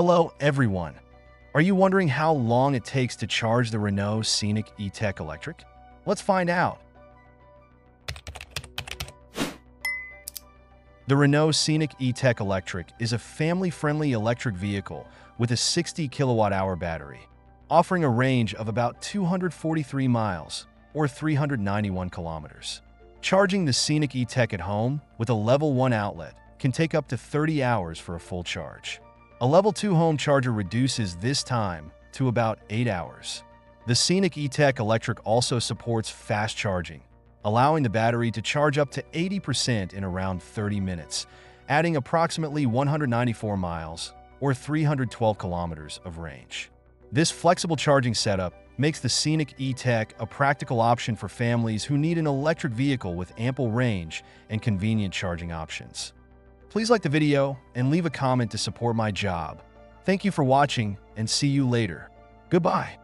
Hello, everyone. Are you wondering how long it takes to charge the Renault Scenic E-Tech Electric? Let's find out. The Renault Scenic E-Tech Electric is a family-friendly electric vehicle with a 60 kilowatt-hour battery, offering a range of about 243 miles or 391 kilometers. Charging the Scenic E-Tech at home with a level 1 outlet can take up to 30 hours for a full charge. A level 2 home charger reduces this time to about 8 hours. The Scenic E-Tech Electric also supports fast charging, allowing the battery to charge up to 80% in around 30 minutes, adding approximately 194 miles or 312 kilometers of range. This flexible charging setup makes the Scenic E-Tech a practical option for families who need an electric vehicle with ample range and convenient charging options. Please like the video and leave a comment to support my job. Thank you for watching and see you later. Goodbye.